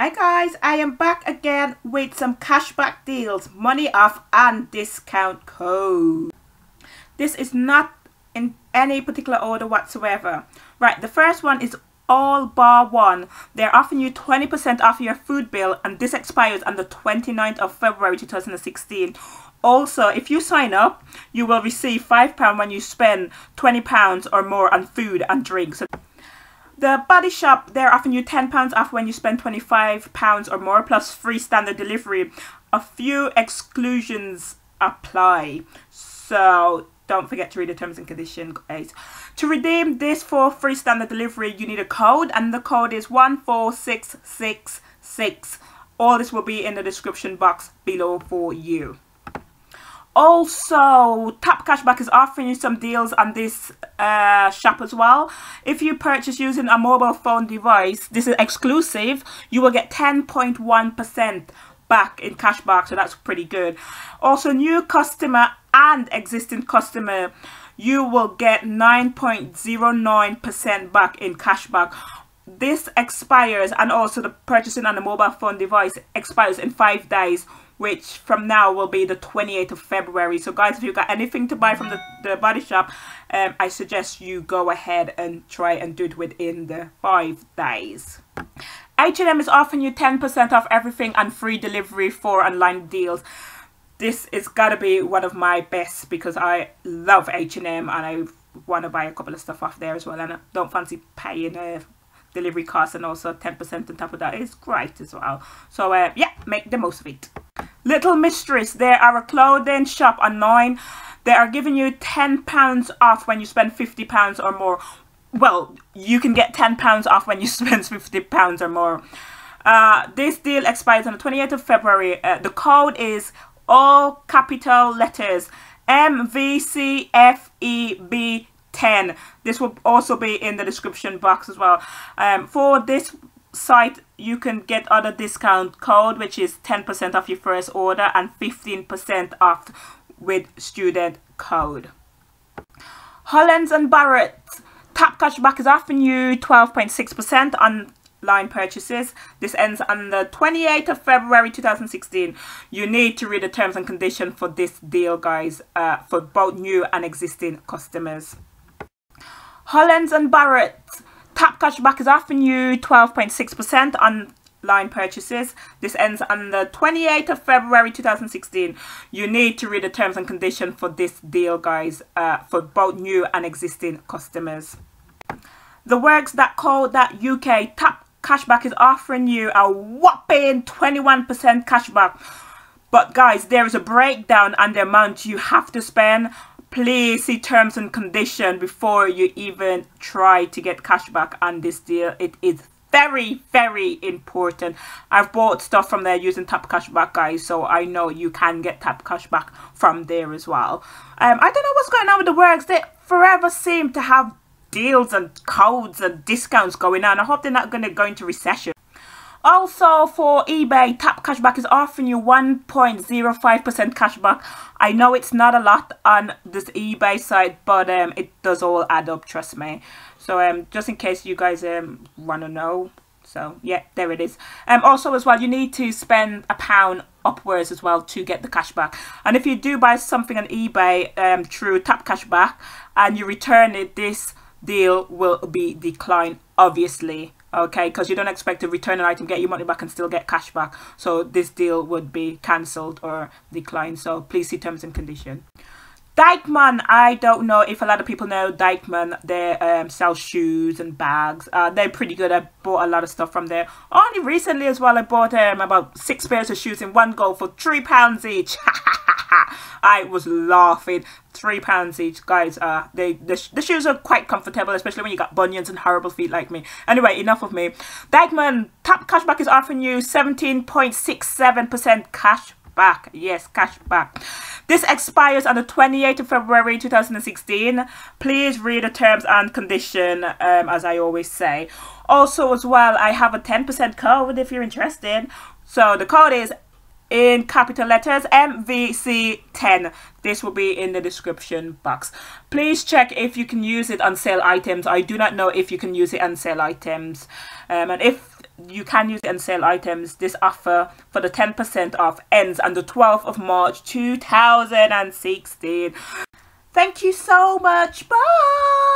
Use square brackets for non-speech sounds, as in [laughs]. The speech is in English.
Hi guys, I am back again with some cashback deals, money off and discount code. This is not in any particular order whatsoever. Right, the first one is all bar one. They're offering you 20% off your food bill and this expires on the 29th of February 2016. Also, if you sign up, you will receive £5 when you spend £20 or more on food and drinks. The Body Shop, they're offering you £10 off when you spend £25 or more, plus free standard delivery. A few exclusions apply. So don't forget to read the terms and conditions, guys. To redeem this for free standard delivery, you need a code, and the code is 14666. All this will be in the description box below for you. Also, TopCashback is offering you some deals on this uh, shop as well. If you purchase using a mobile phone device, this is exclusive, you will get 10.1% back in cashback, so that's pretty good. Also, new customer and existing customer, you will get 9.09% back in cashback this expires and also the purchasing on a mobile phone device expires in five days which from now will be the 28th of February. So guys, if you've got anything to buy from the, the body shop, um, I suggest you go ahead and try and do it within the five days. H&M is offering you 10% off everything and free delivery for online deals. This is gotta be one of my best because I love H&M and I want to buy a couple of stuff off there as well and I don't fancy paying a delivery cost and also 10% on top of that is great as well. So uh, yeah, make the most of it. Little Mistress, they are a clothing shop online. They are giving you £10 off when you spend £50 or more. Well, you can get £10 off when you [laughs] spend £50 or more. Uh, this deal expires on the 28th of February. Uh, the code is all capital letters MVCFEB10. This will also be in the description box as well. Um, for this site you can get other discount code which is 10% off your first order and 15% off with student code. Hollands and Barrett TopCashback is offering you 12.6% on line purchases. This ends on the 28th of February 2016. You need to read the terms and conditions for this deal guys uh, for both new and existing customers. Hollands and Barrett TopCashback is offering you 12.6% on line purchases. This ends on the 28th of February 2016. You need to read the terms and conditions for this deal, guys, uh, for both new and existing customers. The works dot co dot UK Tap Cashback is offering you a whopping 21% cashback. But guys, there is a breakdown on the amount you have to spend please see terms and condition before you even try to get cashback on this deal. It is very very important. I've bought stuff from there using TopCashback guys so i know you can get TopCashback from there as well. Um i don't know what's going on with the works. They forever seem to have deals and codes and discounts going on. I hope they're not going to go into recession also for eBay, TopCashback is offering you 1.05% cashback. I know it's not a lot on this eBay site, but um, it does all add up, trust me. So um, just in case you guys um, want to know. So yeah, there it is. Um, also as well, you need to spend a pound upwards as well to get the cashback. And if you do buy something on eBay um, through TopCashback and you return it, this deal will be declined, obviously okay because you don't expect to return an item get your money back and still get cash back so this deal would be cancelled or declined so please see terms and condition Deichmann, I don't know if a lot of people know Deichmann. They um, sell shoes and bags. Uh, they're pretty good. I bought a lot of stuff from there. Only recently as well, I bought um, about six pairs of shoes in one go for three pounds each. [laughs] I was laughing. Three pounds each, guys. Uh, they the, the shoes are quite comfortable, especially when you got bunions and horrible feet like me. Anyway, enough of me. Deichmann TopCashback is offering you 17.67% cash back. Yes, cash back. This expires on the 28th of February 2016. Please read the terms and condition, um, as I always say. Also, as well, I have a 10% code if you're interested. So the code is in capital letters MVC10. This will be in the description box. Please check if you can use it on sale items. I do not know if you can use it on sale items. Um, and if you can use it and sell items. This offer for the 10% off ends on the 12th of March 2016. Thank you so much. Bye.